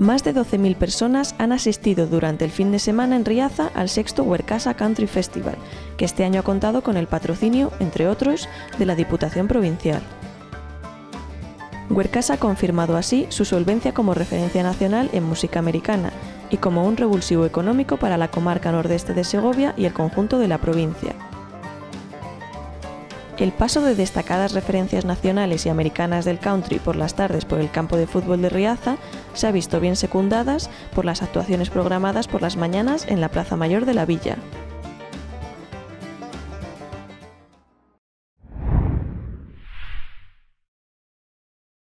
Más de 12.000 personas han asistido durante el fin de semana en Riaza al sexto Huercasa Country Festival, que este año ha contado con el patrocinio, entre otros, de la Diputación Provincial. Huercasa ha confirmado así su solvencia como referencia nacional en música americana y como un revulsivo económico para la comarca nordeste de Segovia y el conjunto de la provincia. El paso de destacadas referencias nacionales y americanas del country por las tardes por el campo de fútbol de Riaza se ha visto bien secundadas por las actuaciones programadas por las mañanas en la Plaza Mayor de la Villa.